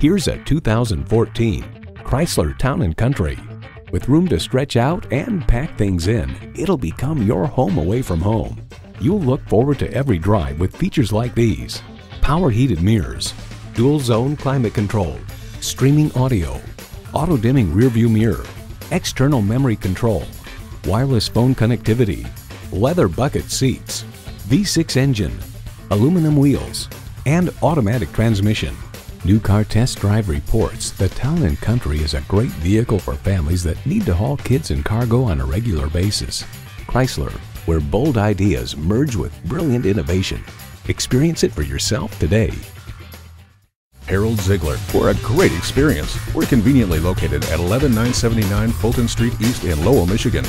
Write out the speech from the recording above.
Here's a 2014 Chrysler Town & Country. With room to stretch out and pack things in, it'll become your home away from home. You'll look forward to every drive with features like these. Power heated mirrors, dual zone climate control, streaming audio, auto dimming rear view mirror, external memory control, wireless phone connectivity, leather bucket seats, V6 engine, aluminum wheels, and automatic transmission. New Car Test Drive reports the Town & Country is a great vehicle for families that need to haul kids and cargo on a regular basis. Chrysler, where bold ideas merge with brilliant innovation. Experience it for yourself today. Harold Zeigler for a great experience. We're conveniently located at 11979 Fulton Street East in Lowell, Michigan.